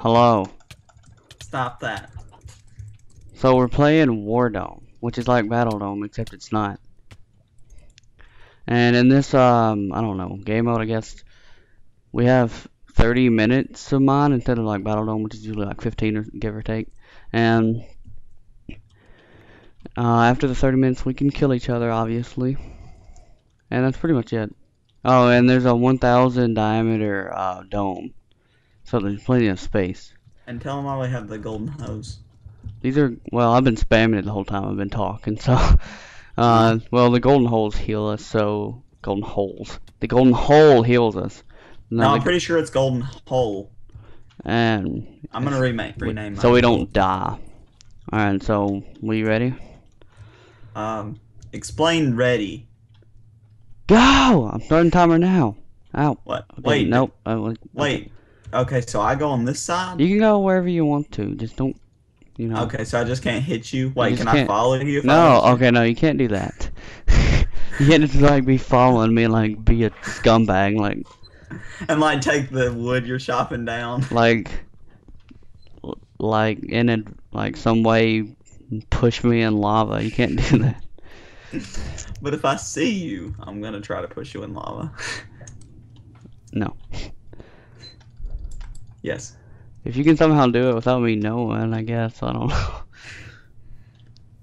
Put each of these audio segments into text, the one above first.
Hello. Stop that. So we're playing War Dome, which is like Battle Dome, except it's not. And in this, um, I don't know, game mode, I guess, we have 30 minutes of mine instead of like Battle Dome, which is usually like 15 or give or take. And uh, after the 30 minutes, we can kill each other, obviously. And that's pretty much it. Oh, and there's a 1,000 diameter uh, dome, so there's plenty of space. And tell them why we have the golden hose. These are well, I've been spamming it the whole time I've been talking. So, uh, well, the golden holes heal us. So, golden holes. The golden hole heals us. No, Now I'm pretty sure it's golden hole. and I'm gonna remake rename. so we don't die. All right. So, we ready? Um, explain ready. Go! I'm starting timer now. Ow. What? Okay, Wait. Nope. Uh, wait. Wait. Okay, so I go on this side. You can go wherever you want to. Just don't. You know. Okay, so I just can't hit you. Wait, just can I can't- follow you? If No. Okay. No. You can't do that. you can't just like be following me like be a scumbag like. And like take the wood you're chopping down. like like in a like some way push me in lava. You can't do that. But if I see you, I'm gonna try to push you in lava. No. Yes. If you can somehow do it without me knowing, I guess I don't know.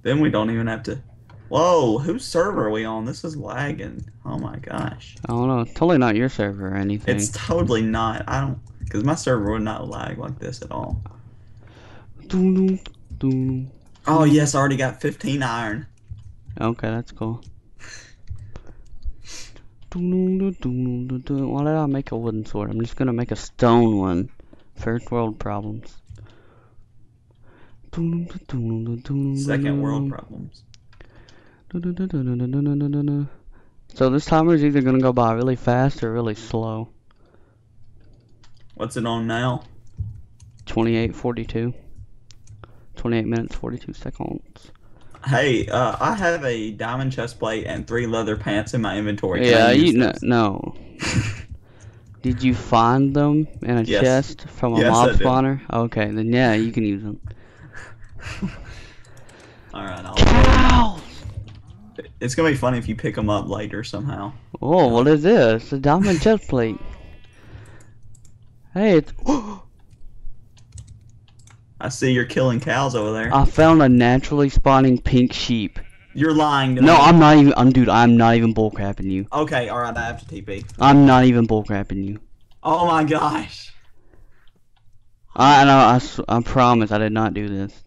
Then we don't even have to. Whoa, whose server are we on? This is lagging. Oh my gosh. I don't know. It's totally not your server or anything. It's totally not. I don't. Because my server would not lag like this at all. Oh, yes, I already got 15 iron. Okay, that's cool. Why did I make a wooden sword? I'm just gonna make a stone one. First world problems. Second world problems. So this timer is either gonna go by really fast or really slow. What's it on now? 28:42. 28 minutes 42 seconds. Hey, uh, I have a diamond chest plate and three leather pants in my inventory. Yeah, you no. no. Did you find them in a Yes. chest from a Yes, mob spawner? Okay, then yeah, you can use them. Alright, I'll. Cows! It's gonna be funny if you pick them up later somehow. Oh, what is this? A diamond chest plate. Hey, it's. I see you're killing cows over there. I found a naturally spawning pink sheep. You're lying to No, me. I'm not even. I'm dude. I'm not even bullcrapping you. Okay, alright, I have to TP. I'm not even bullcrapping you. Oh my gosh. I know. I, I promise. I did not do this.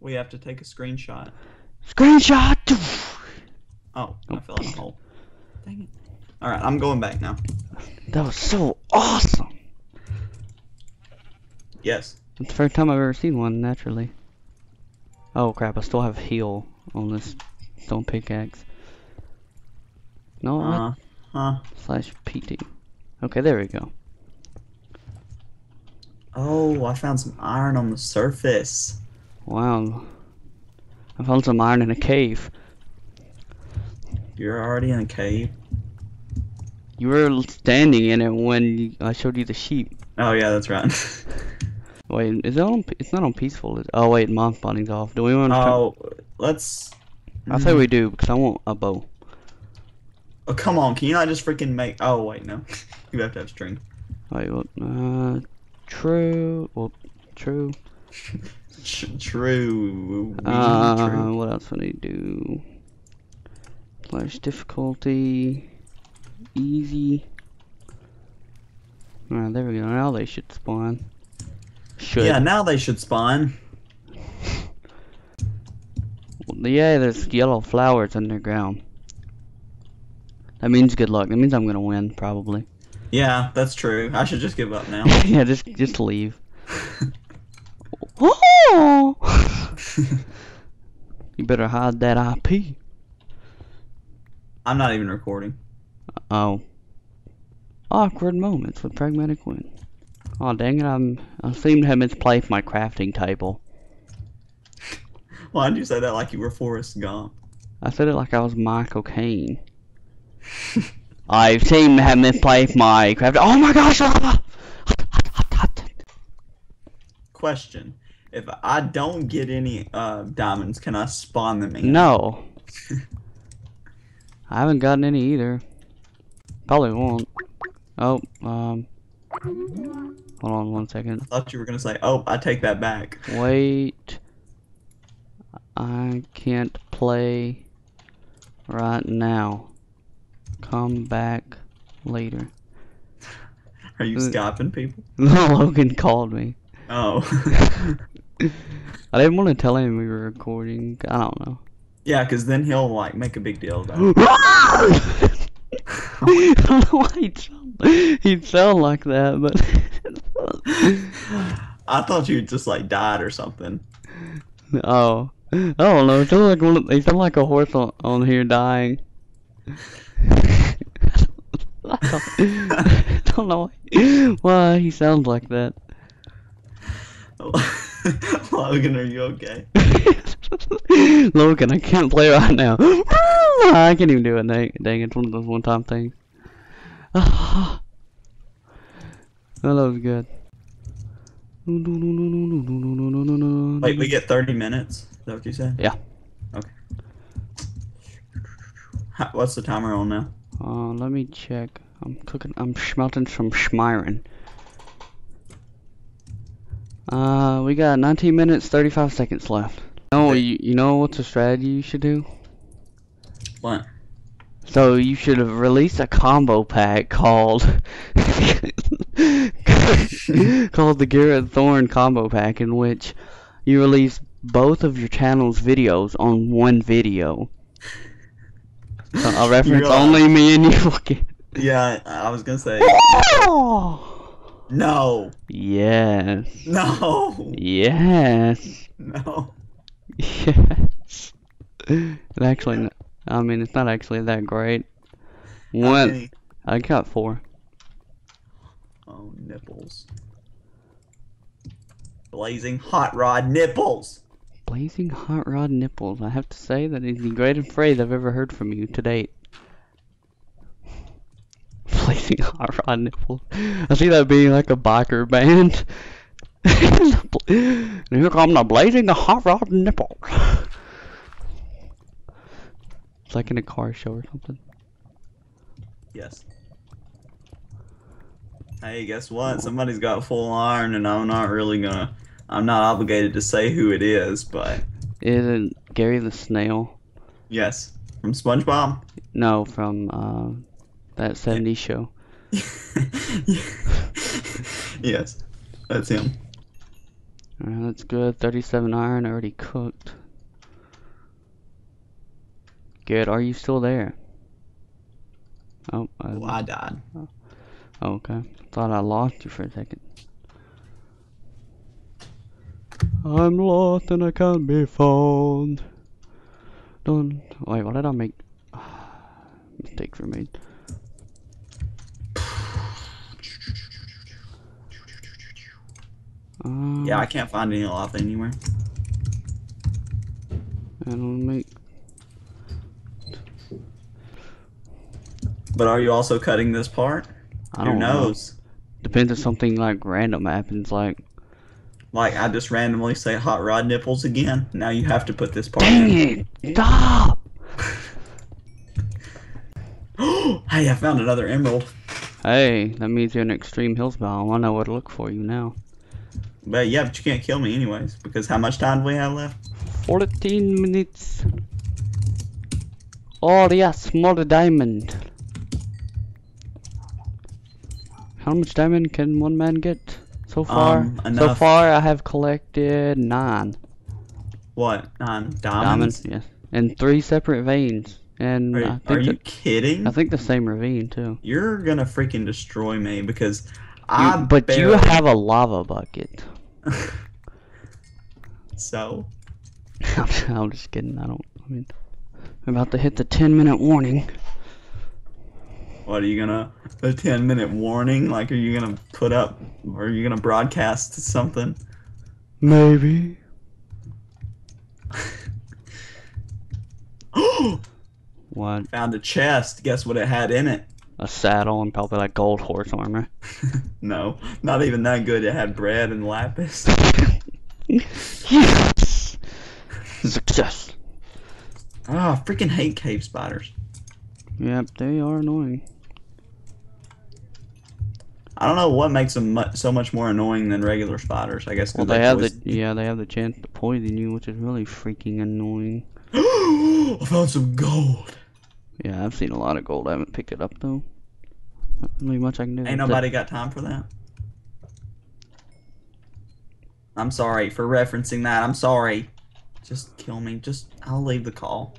We have to take a screenshot. Screenshot. Oh, I fell in a hole. Dang it. Alright, I'm going back now. That was so awesome. Yes. It's the first time I've ever seen one naturally. Oh crap! I still have heal on this stone pickaxe. No? Uh huh. slash PT. Okay, there we go. Oh, I found some iron on the surface. Wow. I found some iron in a cave. You're already in a cave. You were standing in it when I showed you the sheep. Oh yeah, that's right. Wait, is it on? It's not on peaceful. Is, oh wait, mob spawning's off. Do we want? to oh, let's. I say we do because I want a bow. Oh come on! Can you not just freaking make? Oh wait, no. you have to have string. Wait, what? Uh, true. Well, true. True. Uh, true. what else would I do? Slash difficulty. Easy. Alright, there we go. Now they should spawn. Should. Yeah, now they should spawn. Yeah, there's yellow flowers underground. That means good luck. That means I'm gonna win, probably. Yeah, that's true. I should just give up now. yeah, just just leave. Oh! you better hide that IP. I'm not even recording. Oh. Awkward moments with pragmatic win. Oh dang it! I'm I seem to have misplaced my crafting table. Why did you say that like you were Forrest Gump? I said it like I was Michael Caine. I seem to have misplaced my craft. Oh my gosh, lava! question: If I don't get any uh, diamonds, can I spawn them again? No. I haven't gotten any either. Probably won't. Oh, um. Hold on one second. I thought you were gonna say, "Oh, I take that back." Wait. I can't play right now. Come back later. Are you Uh, skyping people? Logan called me. Oh, I didn't want to tell him we were recording. I don't know. yeah, because then he'll like make a big deal about it. I don't know why he'd sound, he'd sound like that, but I thought you just like died or something. oh, I don't know. It sounds like one of, sound like a horse on, on here dying. I don't, I don't know why he sounds like that. Logan, are you okay? Logan, I can't play right now. I can't even do it. Dang, dang it's one of those one-time things. That was good. Wait, we get 30 minutes? Is that what you said? Yeah. Okay. How, what's the timer on now? Uh, let me check. I'm cooking. I'm smelting some schmirin. Uh, we got 19 minutes, 35 seconds left. Oh, Okay. you, you know what's a strategy you should do? What? So you should have released a combo pack called called the Garrett Thorn combo pack in which you release both of your channel's videos on one video. So a reference only me and you. Yeah, I I was gonna say. No! Yes. No! Yes. No! Yes. It actually, I mean, it's not actually that great. One. I got four. Oh, nipples. Blazing hot rod nipples! Blazing hot rod nipples. I have to say that is the greatest phrase I've ever heard from you to date. Hot rod nipples. I see that being like a biker band. Here come the blazing the hot rod nipple. It's like in a car show or something. Yes. Hey, guess what? Somebody's got full iron, and I'm not really gonna. I'm not obligated to say who it is, but Isn't Gary the Snail? yes, from SpongeBob. No, from uh, that 70s show. yes, that's him. Alright, that's good. 37 iron already cooked. Good. Are you still there? Oh, I, Well, I died. Oh, oh, okay. Thought I lost you for a second. I'm lost and I can't be found. Don't. Wait, what did I make? Mistakes were made. Uh, Yeah, I can't find any lava anywhere. I don't make. But are you also cutting this part? I Who don't know. knows? Depends if something like random happens. Like, Like I just randomly say hot rod nipples again. Now you have to put this part dang in. it! Stop! hey, I found another emerald. Hey, that means you're an extreme hills bound. I know where to look for you now. But yeah, but you can't kill me anyways because how much time do we have left? 14 minutes. Oh yes, more diamond. How much diamond can one man get so far? Um, so far, I have collected nine What? Nine diamonds. diamonds? Yes, in three separate veins, and Are, I are think you the, kidding? I think the same ravine too. You're gonna freaking destroy me because You- I. but you have a lava bucket. So I'm, I'm just kidding. I don't. I mean, I'm about to hit the 10 minute warning. what are you gonna? A ten minute warning? Like, are you gonna put up? Or are you gonna broadcast something? Maybe. What? Found a chest. Guess what it had in it? A saddle and probably like gold horse armor. no, not even that good. It had bread and lapis. yes! Success. Ah, I freaking hate cave spiders. Yep, they are annoying. I don't know what makes them mu- so much more annoying than regular spiders. I guess. Well, they have the yeah, they have the chance to poison you, which is really freaking annoying. I found some gold. Yeah, I've seen a lot of gold. I haven't picked it up though. Not really much I can do. Ain't it. nobody got time for that. I'm sorry for referencing that. I'm sorry. Just kill me. Just I'll leave the call.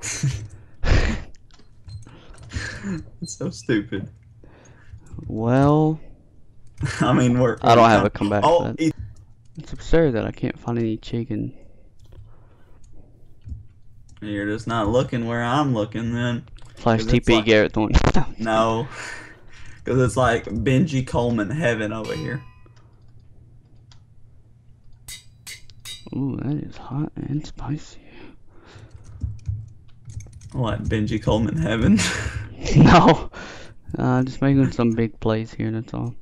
it's so stupid. Well, I mean, we're. I don't have a comeback Oh, it's absurd that I can't find any chicken. You're just not looking where I'm looking then. It's TP like- Garrett Thornton. No. Because it's like Benji Coleman heaven over here. Ooh, that is hot and spicy. What, Benji Coleman heaven? no, uh, just making some big plays here. That's all.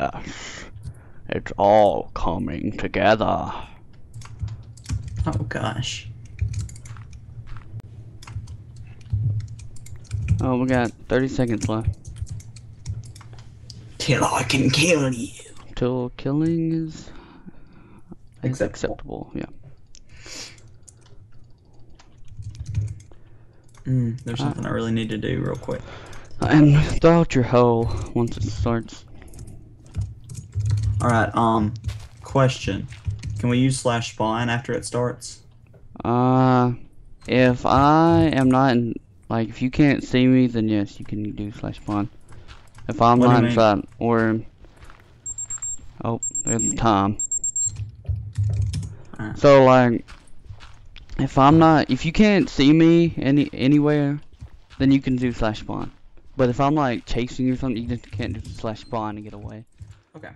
Yes. It's all coming together. Oh gosh. Oh, we got 30 seconds left Till I can kill you. till killing is, is Acceptable. acceptable. Yeah. Mm, there's Uh, something I really need to do real quick. And throw out your hoe once it starts. Alright, um, question. Can we use slash spawn after it starts? Uh, if I am not in, like, if you can't see me, then yes, you can do slash spawn. If I'm What not inside, or, oh, there's the time. Alright. So, like, if I'm not, if you can't see me any anywhere, then you can do slash spawn. But if I'm, like, chasing you or something, you just can't do slash spawn and get away. Okay.